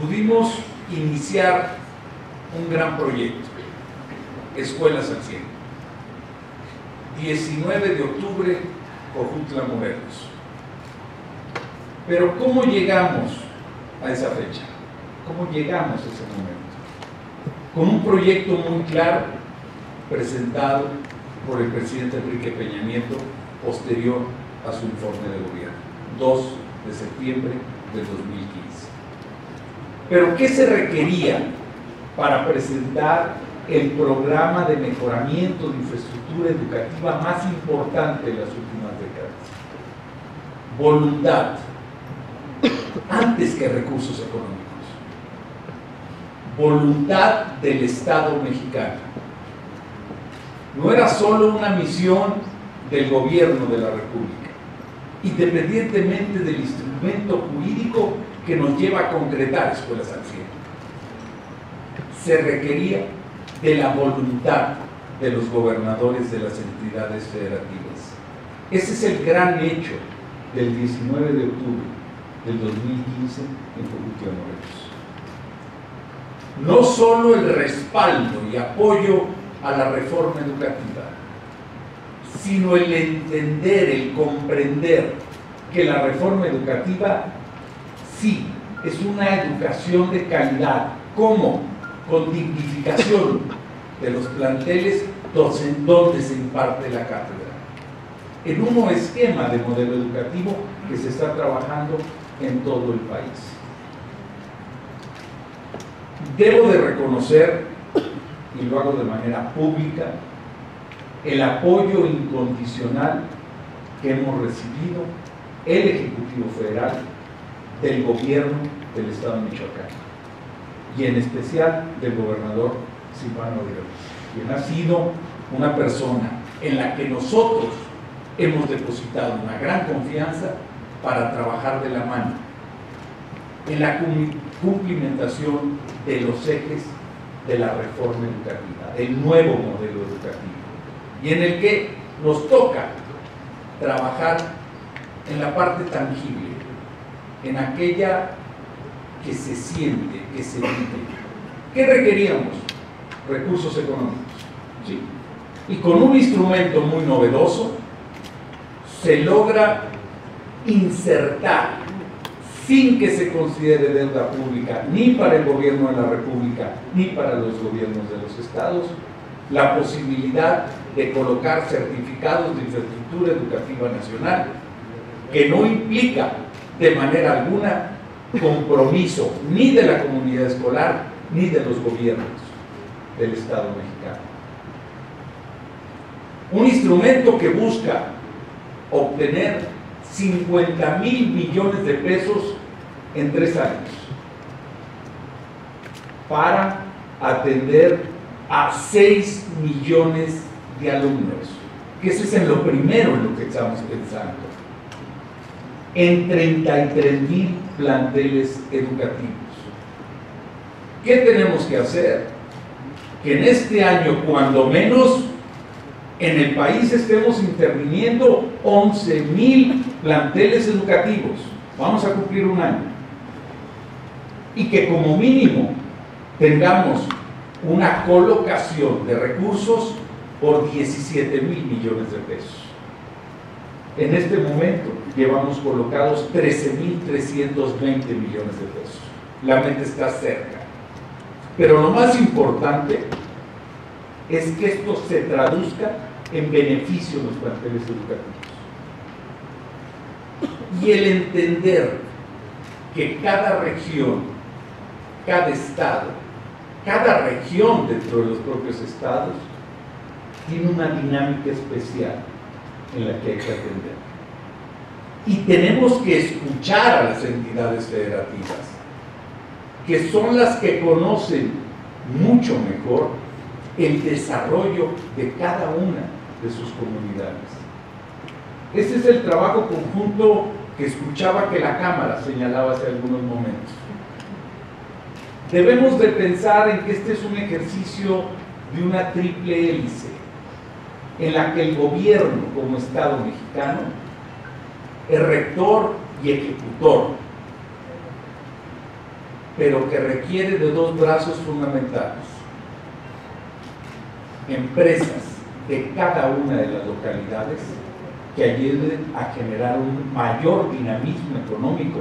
pudimos iniciar un gran proyecto, Escuelas al 100. 19 de octubre, Cojutla, Morelos. Pero ¿cómo llegamos a esa fecha? ¿Cómo llegamos a ese momento? Con un proyecto muy claro presentado por el presidente Enrique Peña Nieto posterior a su informe de gobierno, 2 de septiembre del 2015. Pero ¿qué se requería para presentar el programa de mejoramiento de infraestructura educativa más importante de las últimas décadas? Voluntad, antes que recursos económicos. Voluntad del Estado mexicano. No era solo una misión del gobierno de la República, independientemente del instrumento jurídico que nos lleva a concretar escuelas al cielo. Se requería de la voluntad de los gobernadores de las entidades federativas. Ese es el gran hecho del 19 de octubre del 2015 en Cojutia, Morelos. No solo el respaldo y apoyo a la reforma educativa, sino el entender, el comprender que la reforma educativa sí es una educación de calidad. ¿Cómo? Con dignificación de los planteles donde se imparte la cátedra. En un nuevo esquema de modelo educativo que se está trabajando en todo el país. Debo de reconocer, y lo hago de manera pública, el apoyo incondicional que hemos recibido el Ejecutivo Federal del gobierno del Estado de Michoacán. Y en especial del gobernador Silvano Aureoles, quien ha sido una persona en la que nosotros hemos depositado una gran confianza para trabajar de la mano en la cumplimentación de los ejes de la reforma educativa, del nuevo modelo educativo, y en el que nos toca trabajar en la parte tangible, en aquella que se siente, que se vive. ¿Qué requeríamos? Recursos económicos. ¿sí? Y con un instrumento muy novedoso se logra insertar sin que se considere deuda pública ni para el gobierno de la República ni para los gobiernos de los estados, la posibilidad de colocar certificados de infraestructura educativa nacional que no implica de manera alguna compromiso ni de la comunidad escolar ni de los gobiernos del Estado mexicano. Un instrumento que busca obtener 50 mil millones de pesos en tres años para atender a 6 millones de alumnos, que eso es en lo primero en lo que estamos pensando, en 33 mil planteles educativos. ¿Qué tenemos que hacer? Que en este año, cuando menos, en el país estemos interviniendo 11 mil planteles educativos. Vamos a cumplir un año. Y que como mínimo tengamos una colocación de recursos por 17 mil millones de pesos. En este momento llevamos colocados 13.320 millones de pesos. La mente está cerca. Pero lo más importante es que esto se traduzca en beneficio de los planteles educativos. Y el entender que cada región, cada estado, cada región dentro de los propios estados tiene una dinámica especial en la que hay que atender. Y tenemos que escuchar a las entidades federativas, que son las que conocen mucho mejor el desarrollo de cada una de sus comunidades. Ese es el trabajo conjunto que escuchaba que la Cámara señalaba hace algunos momentos. Debemos de pensar en que este es un ejercicio de una triple hélice, en la que el gobierno como Estado mexicano es rector y ejecutor. pero que requiere de dos brazos fundamentales. Empresas de cada una de las localidades que ayuden a generar un mayor dinamismo económico